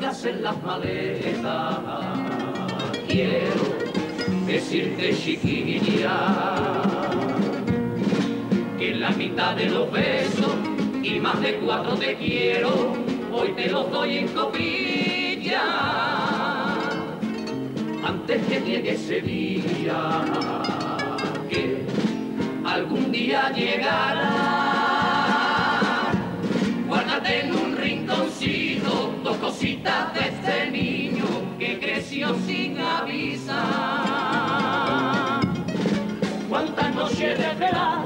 las maletas. Quiero decirte chiquilla que la mitad de los besos y más de cuatro te quiero, hoy te los doy en copilla. Antes que llegue ese día, que algún día llegará, cositas de este niño que creció sin avisar. Cuántas noches de velar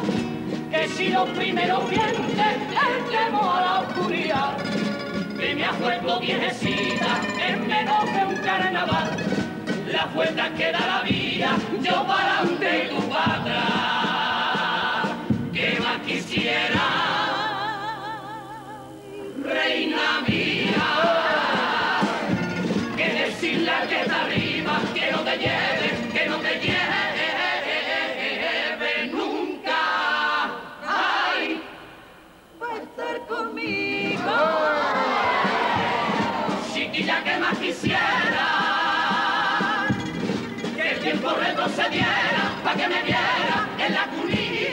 que si los primeros dientes el temor a la oscuridad. Que me ha vuelto viejecita en menos de un carnaval. La vuelta que da la vida yo para adelante tiempo retrocediera para que me viera en la cunita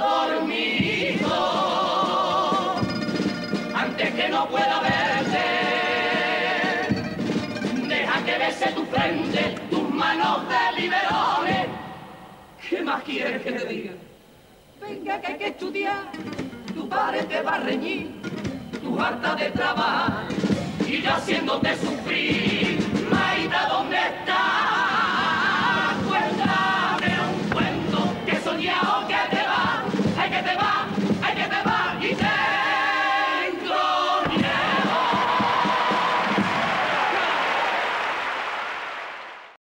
dormido. Antes que no pueda verte deja que bese tu frente tus manos de liberones ¿qué más quieres que te diga? venga que hay que estudiar. Tu padre te va a reñir tu harta de trabajar y yo haciéndote sufrir